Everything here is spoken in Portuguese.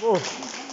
Vamos.